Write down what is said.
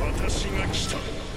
私が来た。